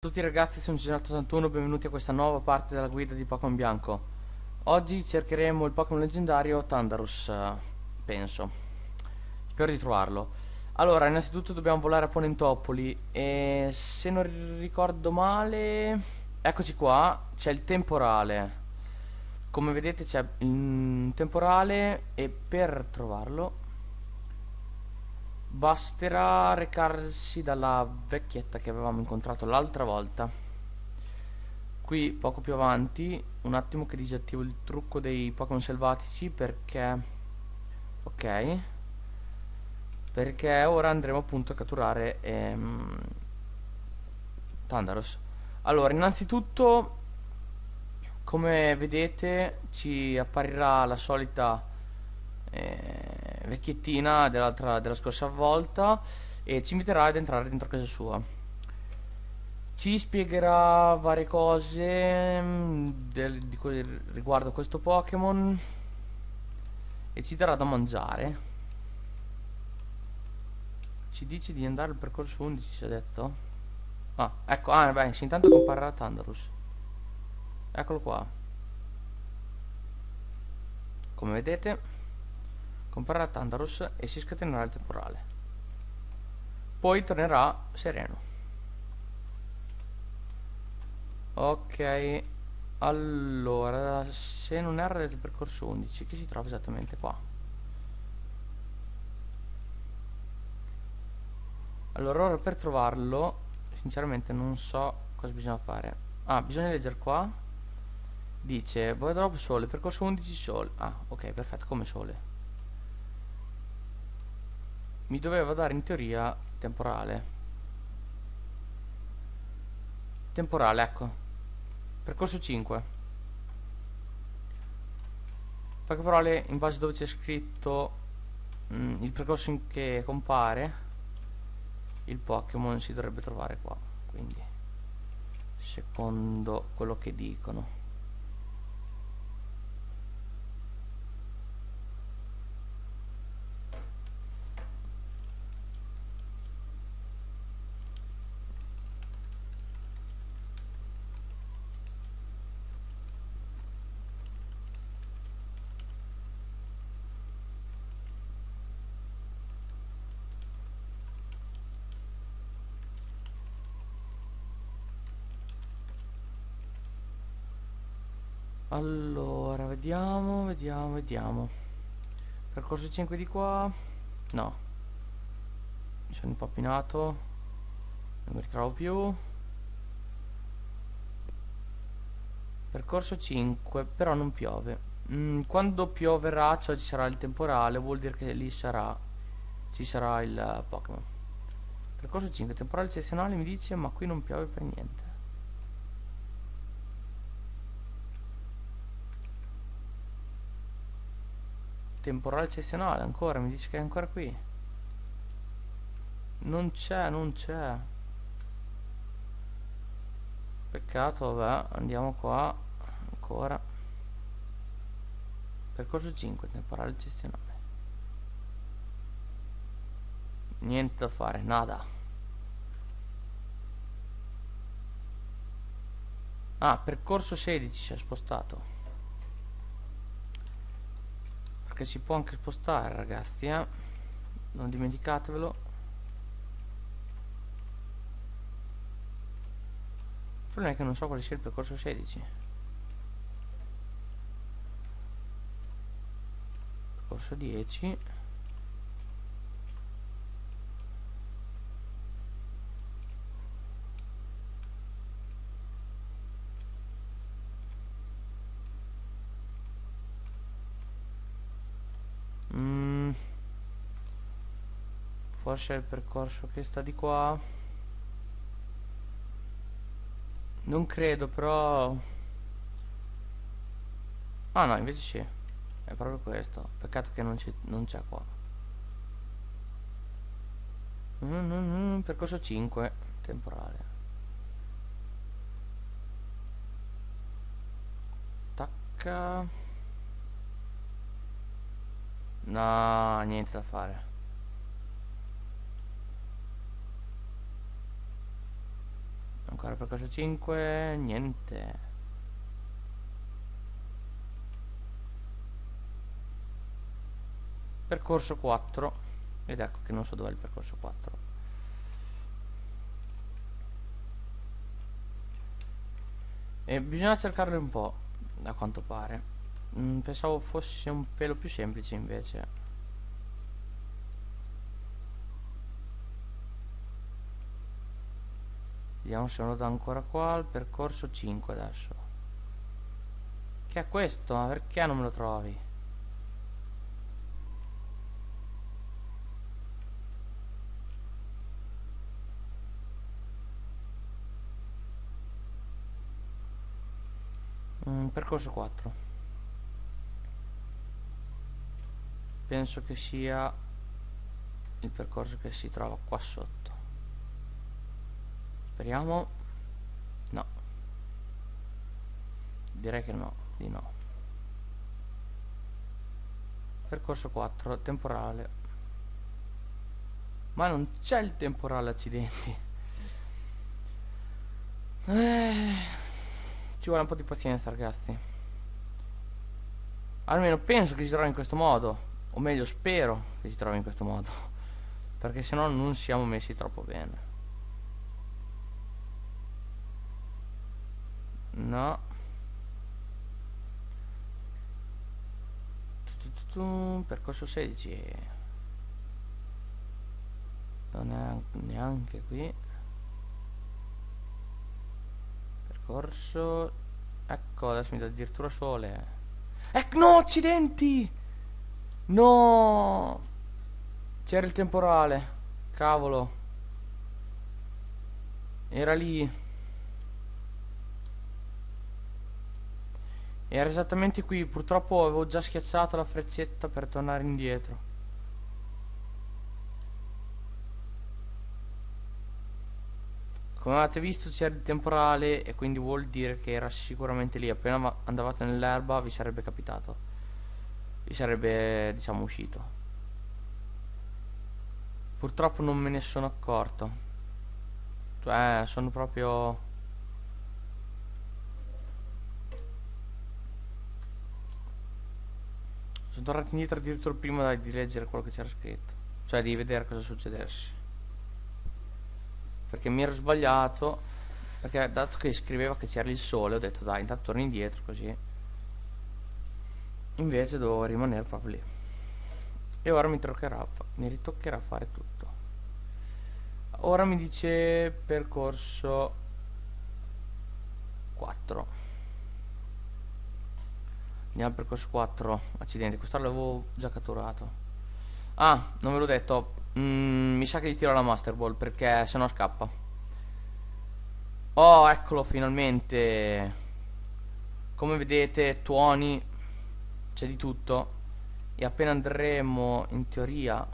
Ciao a tutti ragazzi, sono Girato81, benvenuti a questa nuova parte della guida di Pokémon Bianco. Oggi cercheremo il Pokémon leggendario Thundarus, eh, penso. Spero di trovarlo. Allora, innanzitutto dobbiamo volare a Ponentopoli e se non ricordo male... Eccoci qua, c'è il temporale. Come vedete c'è il temporale e per trovarlo Basterà recarsi dalla vecchietta che avevamo incontrato l'altra volta. Qui, poco più avanti, un attimo che disattivo il trucco dei Pokémon selvatici perché... Ok. Perché ora andremo appunto a catturare ehm, Thundaros. Allora, innanzitutto, come vedete, ci apparirà la solita... Eh, vecchiettina della scorsa volta e ci inviterà ad entrare dentro casa sua. Ci spiegherà varie cose mm, del, di riguardo questo Pokémon e ci darà da mangiare. Ci dice di andare al percorso 11, si è detto. Ah, ecco, ah, beh, intanto comparirà Thunderous. Eccolo qua. Come vedete comparerà Tandarus e si scatenerà il temporale. Poi tornerà sereno. Ok, allora, se non erra del percorso 11, che si trova esattamente qua? Allora, ora per trovarlo, sinceramente non so cosa bisogna fare. Ah, bisogna leggere qua. Dice, Boydrop sole, percorso 11 sole. Ah, ok, perfetto, come sole mi doveva dare in teoria temporale. Temporale ecco. Percorso 5 poche parole in base dove c'è scritto mh, mm, il percorso che compare il Pokémon si dovrebbe trovare qua quindi secondo quello che dicono Allora, vediamo, vediamo, vediamo. Percorso 5 di qua. No. Mi sono impappinato. Non mi ritrovo più. Percorso 5, però non piove. Mm, quando pioverà, cioè ci sarà il temporale, vuol dire che lì sarà ci sarà il Pokémon. Percorso 5, temporale eccezionale mi dice, ma qui non piove per niente. Temporale eccezionale ancora mi dice che è ancora qui? Non c'è non c'è. Peccato vabbè andiamo qua ancora. Percorso 5 temporale eccezionale. Niente da fare nada. Ah percorso 16 si è spostato che si può anche spostare ragazzi eh? non dimenticatevelo. Il problema è che non so quale sia il percorso 16 percorso 10 forse è il percorso che sta di qua. Non credo però. Ah no invece sì è proprio questo. Peccato che non c'è qua. Mm -hmm, percorso 5 temporale. Tacca. No niente da fare Ancora percorso 5, niente. Percorso 4. Ed ecco che non so dov'è il percorso 4. E bisogna cercarlo un po', a quanto pare. Mm, pensavo fosse un pelo più semplice invece. Vediamo se uno dà ancora qua al percorso 5 adesso. Che è questo? Perché non me lo trovi? Mm, percorso 4. Penso che sia il percorso che si trova qua sotto. Speriamo. No. Direi che no, di no. Percorso 4, temporale. Ma non c'è il temporale, accidenti. Eh, ci vuole un po' di pazienza, ragazzi. Almeno penso che si trovi in questo modo. O meglio, spero che si trovi in questo modo. Perché se no non siamo messi troppo bene. No. Percorso 16. Non è neanche qui. Percorso... Ecco, adesso mi dà addirittura sole. Ecco, no, accidenti! No! C'era il temporale. Cavolo. Era lì. Era esattamente qui, purtroppo avevo già schiacciato la freccetta per tornare indietro. Come avete visto c'era il temporale e quindi vuol dire che era sicuramente lì. Appena andavate nell'erba vi sarebbe capitato. Vi sarebbe, diciamo, uscito. Purtroppo non me ne sono accorto. Cioè, sono proprio Sono tornato indietro addirittura prima di leggere quello che c'era scritto. Cioè di vedere cosa succedesse. Perché mi ero sbagliato. Perché dato che scriveva che c'era il sole, ho detto dai, intanto torno indietro così. Invece dovevo rimanere proprio lì. E ora mi, mi ritoccherà fare tutto. Ora mi dice percorso 4. Andiamo al percorso 4. Accidenti, questo l'avevo già catturato. Ah, non ve l'ho detto. Mm, mi sa che gli tiro la Master Ball perché se no scappa. Oh, eccolo finalmente. Come vedete, tuoni. C'è di tutto. E appena andremo, in teoria...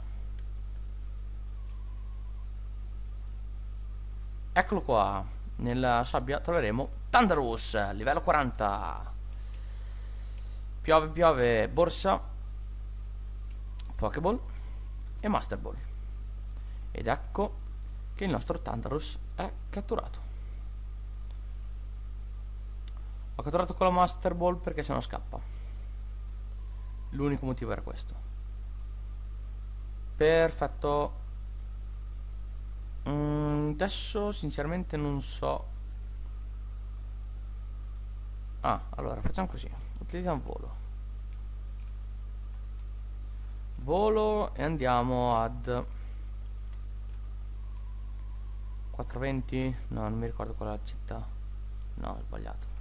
Eccolo qua. Nella sabbia troveremo Thunderous, livello 40. Piove, piove, borsa, Pokéball e Master Ball. Ed ecco che il nostro Thunderous è catturato. Ho catturato con la Master Ball perché se no scappa. L'unico motivo era questo. Perfetto. Mm, adesso sinceramente non so. Ah, allora facciamo così utilizziamo volo. Volo e andiamo ad 420 no non mi ricordo qual è la città. No ho sbagliato.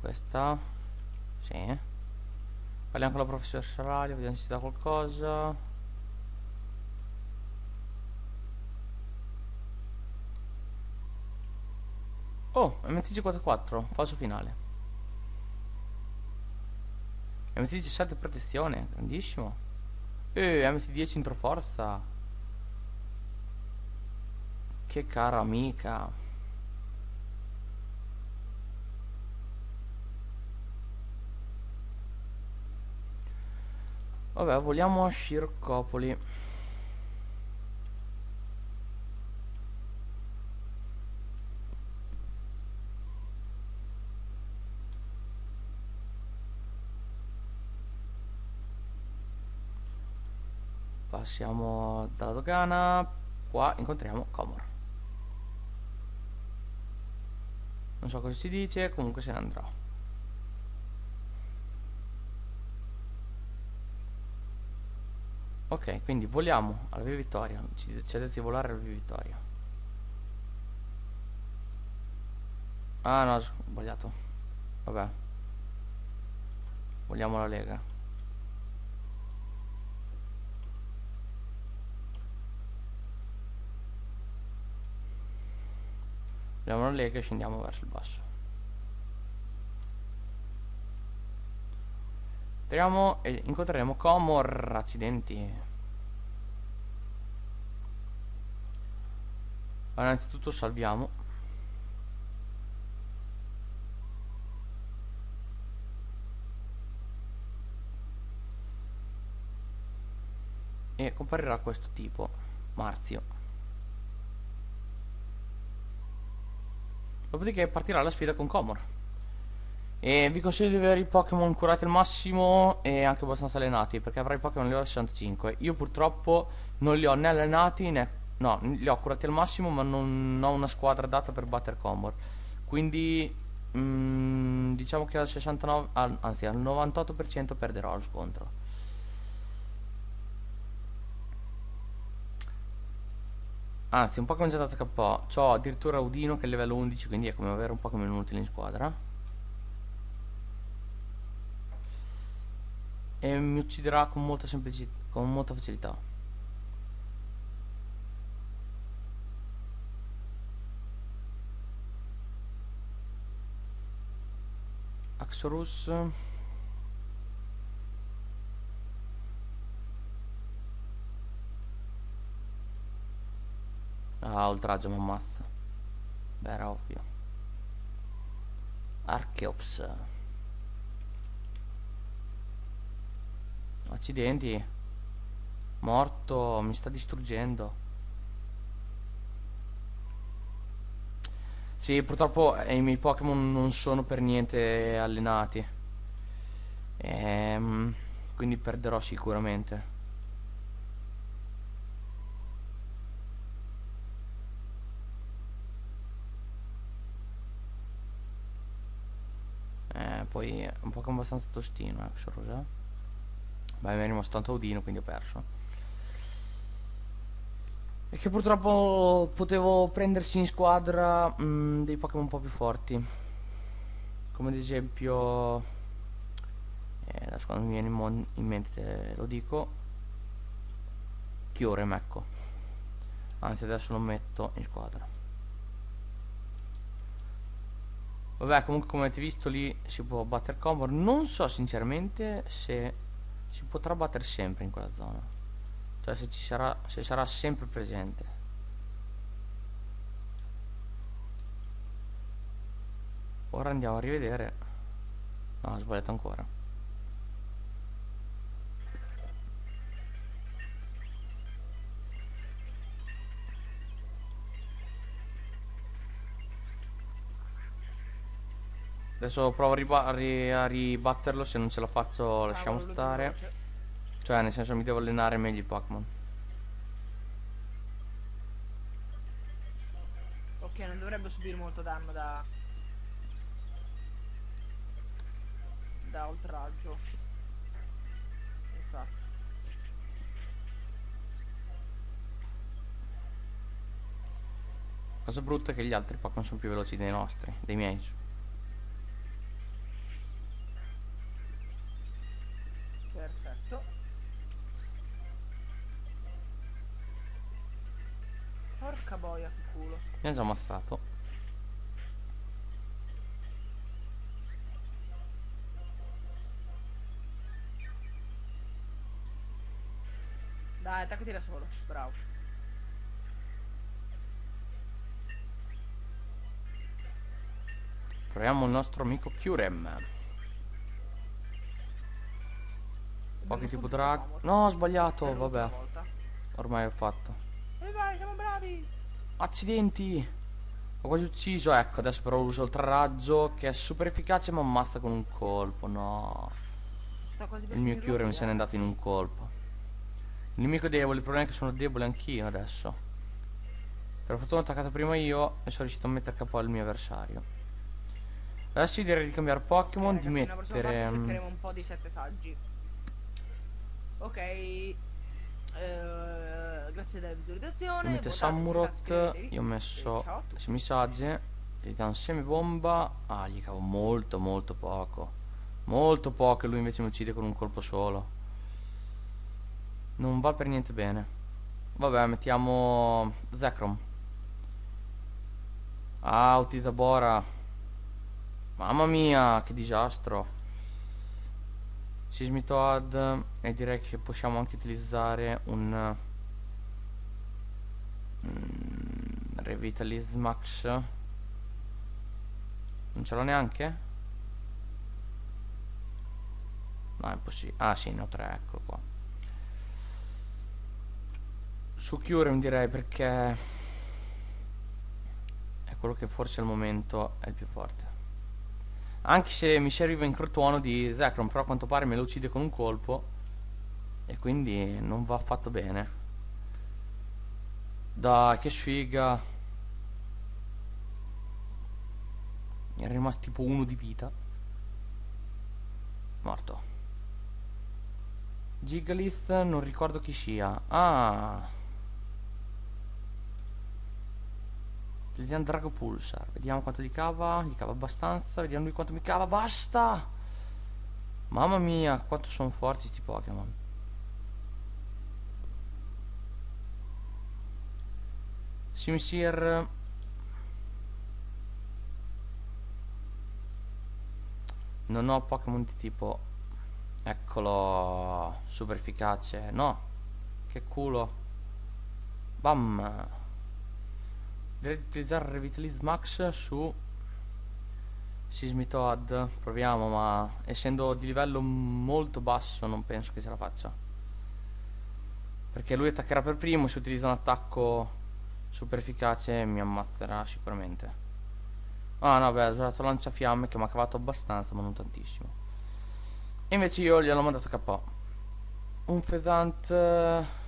Questa? Sì. Parliamo con la professoressa Ralia vediamo se ci dà qualcosa Oh, MTG44, falso finale. MTG7 protezione, grandissimo. E MT10 intro forza. Che cara amica. Vabbè, vogliamo a Scircopoli. Passiamo dalla dogana. Qua incontriamo Comor. Non so cosa si dice, comunque se ne andrà. Ok, quindi voliamo alla via Vittoria. Ci, ci ha detto di volare alla via Vittoria. Ah no, ho sbagliato. Vabbè. Vogliamo la Lega. Vogliamo la Lega e scendiamo verso il basso. Entriamo e incontreremo Comor, accidenti. Allora, innanzitutto salviamo. E comparirà questo tipo, Marzio. Dopodiché partirà la sfida con Comor. E vi consiglio di avere i Pokémon curati al massimo e anche abbastanza allenati perché avrai Pokémon livello 65. Io purtroppo non li ho né allenati né... No, li ho curati al massimo ma non ho una squadra adatta per battere Comor. Quindi mm, diciamo che al 69, al, anzi al 98% perderò lo scontro. Anzi, un Pokémon già dato KO. Ho addirittura Udino che è livello 11, quindi è come avere un Pokémon inutile in squadra. e mi ucciderà con molta semplicità, con molta facilità. Axorus Ah, oltraggio mi ammazza. Beh, era ovvio. Archeops. Accidenti. Morto, mi sta distruggendo. Sì, purtroppo eh, i miei Pokémon non sono per niente allenati. Ehm, quindi perderò sicuramente. Eh, poi è un Pokémon abbastanza tostino, eh, questo rosà. Beh, mi è rimasto tanto Audino, quindi ho perso. E che purtroppo potevo prendersi in squadra mh, mm, dei Pokémon un po' più forti. Come ad esempio... Eh, adesso quando mi viene in, in mente lo dico. Kyurem, ecco. Anzi, adesso lo metto in squadra. Vabbè, comunque come avete visto lì si può battere combo. Non so sinceramente se si potrà battere sempre in quella zona. Cioè se ci sarà se sarà sempre presente. Ora andiamo a rivedere. No ho sbagliato ancora Adesso provo a, riba ri a, ribatterlo, se non ce la faccio lasciamo stare. Cioè, nel senso mi devo allenare meglio i Pokémon. Ok, non dovrebbe subire molto danno da... Da oltraggio. Infatti. Cosa brutta è che gli altri Pokémon sono più veloci dei nostri, dei miei. Ha già ammazzato. Dai, attaccati da solo, bravo. Proviamo il nostro amico Curem. Pochi tipo drag. No, ho sbagliato, vabbè. Ormai l'ho fatto. E vai, siamo bravi! Accidenti! Ho quasi ucciso, ecco, adesso però uso il raggio che è super efficace ma ammazza con un colpo, no. Il mio Cure mi se n'è andato in un colpo. Il nemico è debole, il problema è che sono debole anch'io adesso. Per fortuna ho attaccato prima io e sono riuscito a mettere capo al mio avversario. Adesso io direi di cambiare Pokémon, Ok, di mettere... parte mm, cercheremo un po' di sette saggi. Ok. Eh, grazie della visualizzazione. Commentate, iscrivetevi. io ho messo semisagge, ti dà un semibomba. Ah, gli cavo molto molto poco. Molto poco e lui invece mi uccide con un colpo solo. Non va per niente bene. Vabbè, mettiamo Zekrom. Ah, utilizza Bora. Mamma mia, che disastro. Sismitoad e direi che possiamo anche utilizzare un mm, Revitalize Max. Non ce l'ho neanche? No, è impossibile. Ah, sì, ne ho tre, eccolo qua. Su Kyurem direi perché è quello che forse al momento è il più forte. Anche se mi serviva in crotuono di Zekrom, però a quanto pare me lo uccide con un colpo e quindi non va affatto bene. Dai, che sfiga. Mi era rimasto tipo uno di vita. Morto. Gigalith non ricordo chi sia. Ah. Gli diamo Drago Pulsar. Vediamo quanto gli cava. Gli cava abbastanza. Vediamo lui quanto mi cava. Basta! Mamma mia, quanto sono forti sti Pokémon. Simisir. Non ho Pokémon di tipo. Eccolo. Super efficace. No. Che culo. Bam. Direi di utilizzare Revitalize Max su Sismitoad. Proviamo, ma essendo di livello molto basso non penso che ce la faccia. Perché lui attaccherà per primo, se utilizza un attacco super efficace mi ammazzerà sicuramente. Ah no, beh, ho usato lanciafiamme che mi ha cavato abbastanza, ma non tantissimo. E invece io gliel'ho mandato KO. Un Fezant... eh,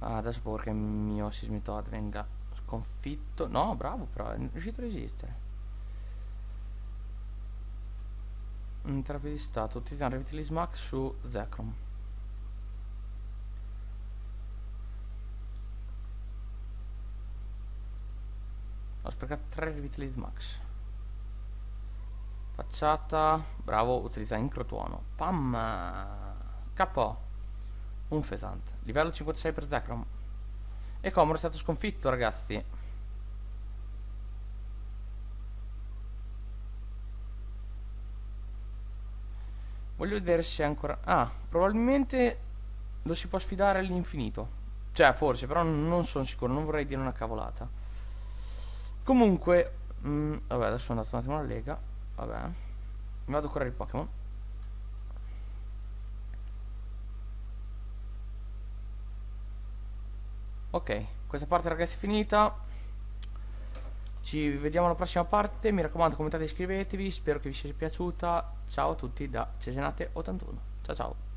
Ah, adesso paura che il mio Sismitoad venga sconfitto. No, bravo, però è riuscito a resistere. In terapia di stato, utilizzare Revitalize Max su Zekrom. Ho sprecato 3 Revitalize Max. Facciata, bravo, utilizza incrotuono. Pam! Capo. Un Fesant. Livello 56 per Zekrom. E Comoro è stato sconfitto, ragazzi. Voglio vedere se è ancora... Ah, probabilmente lo si può sfidare all'infinito. Cioè, forse, però non sono sicuro, non vorrei dire una cavolata. Comunque, mm, vabbè, adesso sono andato un attimo alla lega. Vabbè. Mi vado a correre il Pokémon. Ok, questa parte ragazzi è finita. Ci vediamo alla prossima parte. Mi raccomando, commentate e iscrivetevi. Spero che vi sia piaciuta. Ciao a tutti da Cesenate81. Ciao ciao.